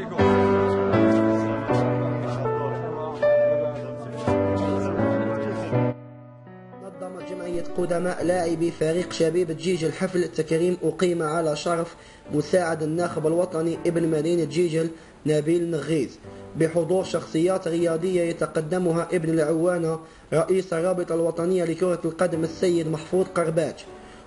نظمت جمعية قدماء لاعبي فريق شبيبة جيجل حفل تكريم أقيم على شرف مساعد الناخب الوطني ابن مدينة جيجل نبيل نغيز. بحضور شخصيات رياضية يتقدمها ابن العوانة رئيس الرابطة الوطنية لكرة القدم السيد محفوظ قرباج.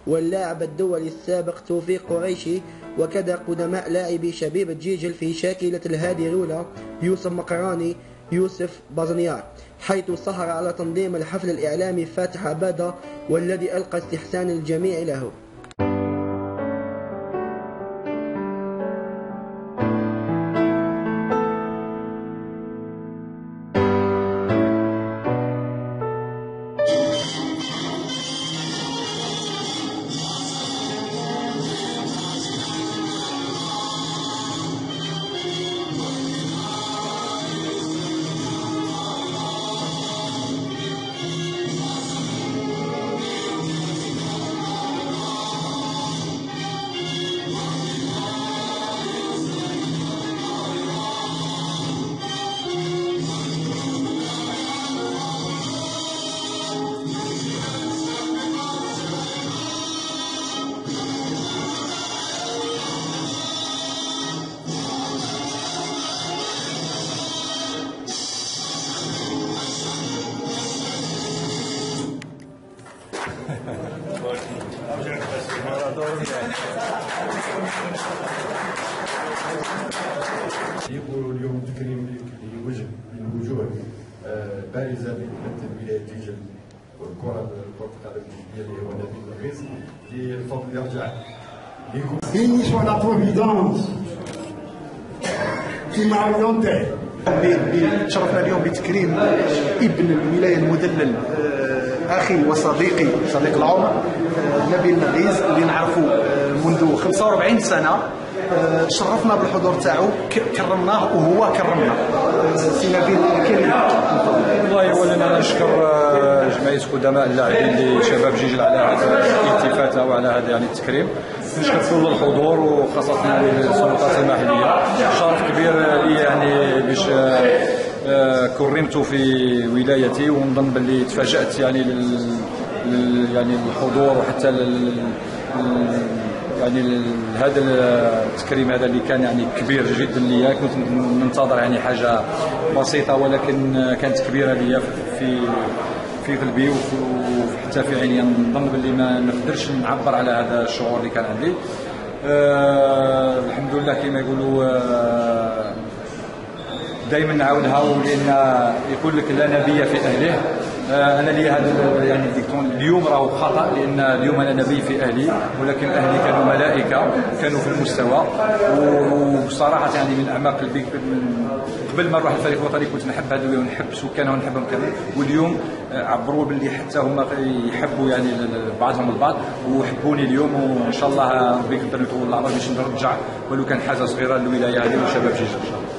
واللاعب الدولي السابق توفيق قريشي وكذا قدماء لاعبي شبيبة جيجل في شاكلة الهادي رولا يوسف مقراني يوسف بازنيار حيث سهر على تنظيم الحفل الإعلامي فاتح عبادة والذي ألقى استحسان الجميع له. يقولوا اليوم تكريم لوجه من وجوه آه، بارزة لمثل ولايه جيجل والكره كره القدم ديالي هو نبيل الرئيس اللي الفضل يرجع لكم. Béni soit la Providence qui m'a orienté. شرفنا اليوم بتكريم ابن الولايه المدلل أخي وصديقي صديق العمر آه، نبيل نغيز اللي نعرفه آه، منذ 45 سنة آه، شرفنا بالحضور تاعو كرمناه وهو كرمنا آه، سي نبيل كريم والله اولا أنا نشكر آه، جمعية قدماء اللاعبين لشباب جيجل على هذا الالتفاته وعلى هذا يعني التكريم. نشكر كل الحضور وخاصة السلطات المحلية. شرف كبير لي يعني باش آه، آه، كرمت في ولايتي ونظن باللي تفاجأت يعني لل يعني الحضور وحتى لل يعني هذا التكريم هذا اللي كان يعني كبير جدا ليا. كنت ننتظر يعني حاجة بسيطة ولكن كانت كبيرة ليا في في قلبي وحتى في عيني. نظن باللي ما نقدرش نعبر على هذا الشعور اللي كان عندي. آه الحمد لله كما يقولوا دائما نعاونها ولان يقول لك لا نبي في أهله. آه، أنا لي هذا يعني الديكتون اليوم راهو خطأ لأن اليوم أنا نبي في أهلي ولكن أهلي كانوا ملائكة كانوا في المستوى. وبصراحه يعني من أعماق قلبي قبل ما نروح الفريق الوطني كنت نحب هذول ونحب سكانها ونحبهم كذا. واليوم آه، عبروا باللي حتى هما يحبوا يعني بعضهم البعض وحبوني اليوم. وإن شاء الله ربي يقدر يطول العمر باش نرجع ولو كان حاجة صغيرة للولاية هذه وشباب جيجل إن شاء الله.